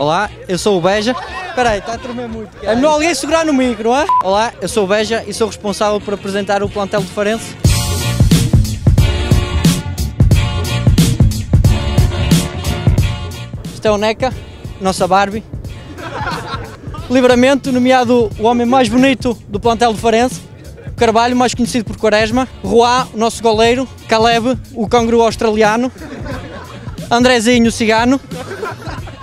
Olá, eu sou o Beja. Espera aí, está a tremer muito. É melhor alguém segurar no micro, não é? Olá, eu sou o Beja e sou responsável por apresentar o plantel de Farense. Isto é o NECA, nossa Barbie. Livramento, nomeado o homem mais bonito do plantel de Farense. Carvalho, mais conhecido por Quaresma. Roá, o nosso goleiro. Caleb, o canguru australiano. Andrezinho, o cigano.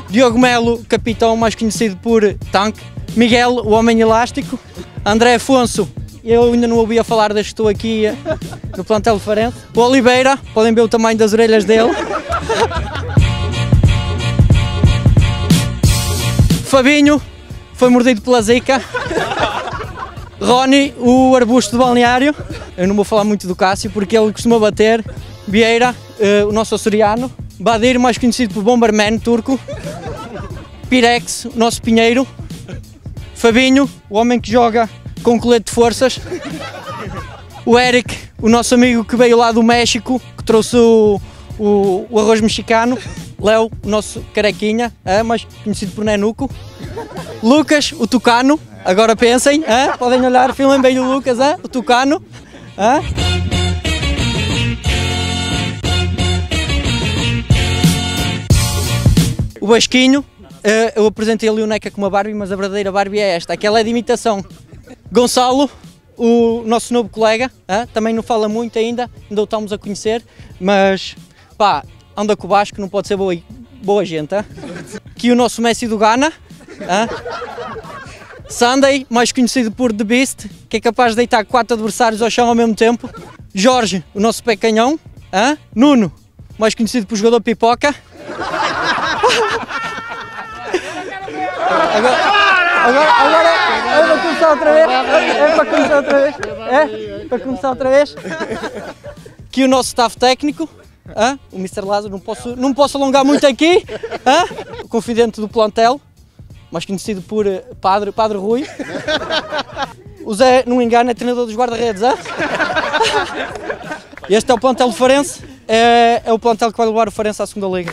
Diogo Melo, capitão, mais conhecido por Tanque. Miguel, o homem elástico. André Afonso, eu ainda não ouvia falar deste estou aqui eh, no plantel de Farense. O Oliveira, podem ver o tamanho das orelhas dele. Fabinho, foi mordido pela zica. Rony, o arbusto do balneário. Eu não vou falar muito do Cássio porque ele costuma bater. Vieira, eh, o nosso açoriano. Badir, mais conhecido por Bomberman turco. Pirex, o nosso pinheiro. Fabinho, o homem que joga com colete de forças. O Eric, o nosso amigo que veio lá do México, que trouxe o, o, o arroz mexicano. Léo, o nosso carequinha, é, mais conhecido por Nenuco. Lucas, o Tucano, agora pensem, podem olhar, filmem bem o Lucas, o Tucano. O Basquinho, eh, eu apresentei ali o NECA com uma Barbie, mas a verdadeira Barbie é esta, aquela é de imitação. Gonçalo, o nosso novo colega, é, também não fala muito ainda, ainda o estamos a conhecer, mas pá, anda com o Vasco, não pode ser boa, boa gente. É? Aqui o nosso Messi do Ghana? Sunday, mais conhecido por The Beast, que é capaz de deitar quatro adversários ao chão ao mesmo tempo. Jorge, o nosso pé canhão. Nuno, mais conhecido por jogador pipoca. Agora, agora, agora é para começar outra vez. É para começar outra vez. É para começar outra vez. Aqui o nosso staff técnico. Hã? O Mr. Lázaro, não posso, não posso alongar muito aqui. Hã? O confidente do plantel, mais conhecido por eh, Padre, Padre Rui. O Zé, não engano, é treinador dos guarda-redes. hã? Este é o plantel do Farense. É, é o plantel que vai levar o Farense à segunda Liga.